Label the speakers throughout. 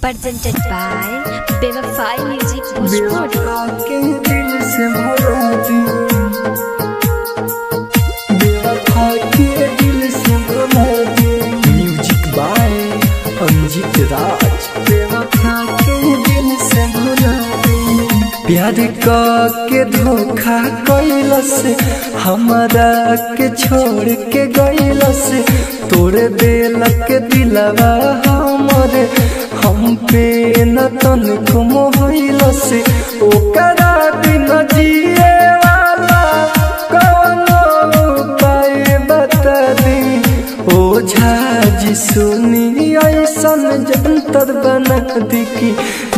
Speaker 1: presented by Music
Speaker 2: music by Anjit Raj. बेवफा के दिल से भरा प्यार के धोखा कैलस हमारा के छोड़ के गैलस। तोड़ देलक दिलवा हमरे। हम पे न तन को मोहलस ओकरा बिन जिए वाला कौनो उपाय बता दी ओझा जी सुनी ऐसन जंतर बना दी कि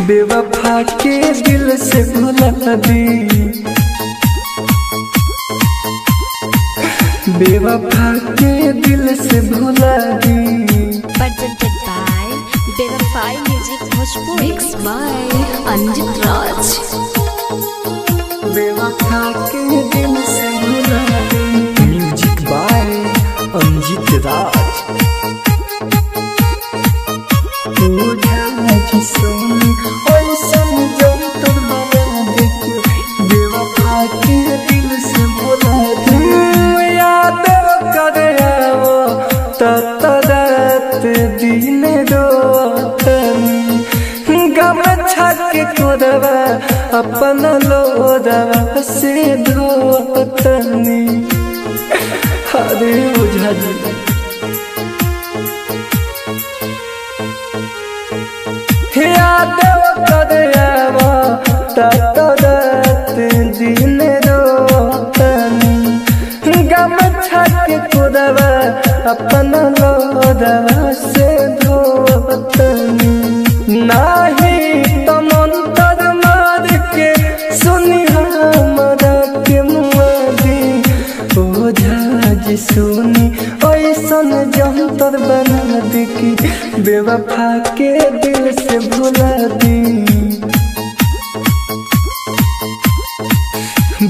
Speaker 2: बेवफा के दिल से भुला दी। बेवफा के दिल से भुला दी।
Speaker 1: Music Bhojpuri. Mixed by Anjit Raj.
Speaker 2: बेवफा के दिल से भुला दी म्यूज़िक बाय अंजित राज बेवफा छक कोरवा अपन लोरवा से धोतनी हरे बुझा याद करवा ततरत दिन रोतनी गम कोरवा अपन लोरवा से धोतनी सुनी। ऐसन जंतर बना दी कि बेवफा के दिल से भुला दी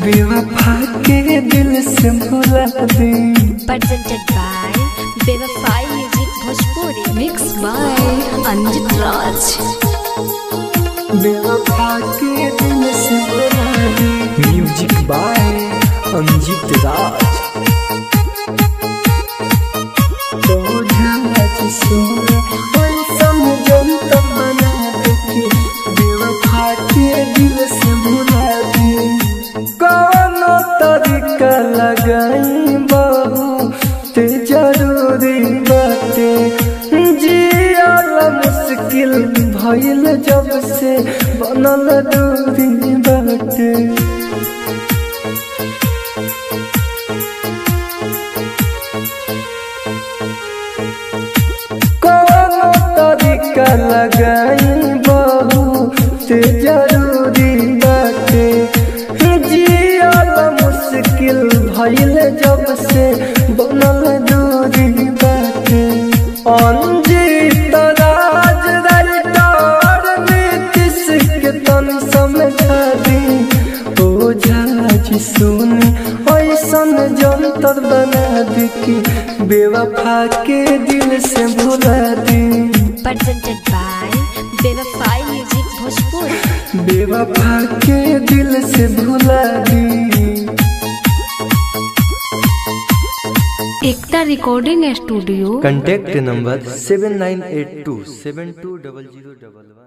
Speaker 2: बेवफा के दिल से भुला दी
Speaker 1: Presented by Bevafai Music Bhojpuri. Mixed by Anjit Raj.
Speaker 2: बेवफा के दिल से भुला दी म्यूज़िक बाय अंजित राज से बनल दूरी बाटे। कौनो तरीका लगाई ज़रूरी बाटे। जियल मुश्किल भइल जब से तन समझा दी। ओझा जी सुनी ऐसन जंतर बना दी कि बेवफा के दिल से भुला दी।
Speaker 1: Presented by Bevafai Music Bhojpuri.
Speaker 2: बेवफा के दिल से भुला दी।
Speaker 1: Ekta recording studio
Speaker 3: contact number 7982 720011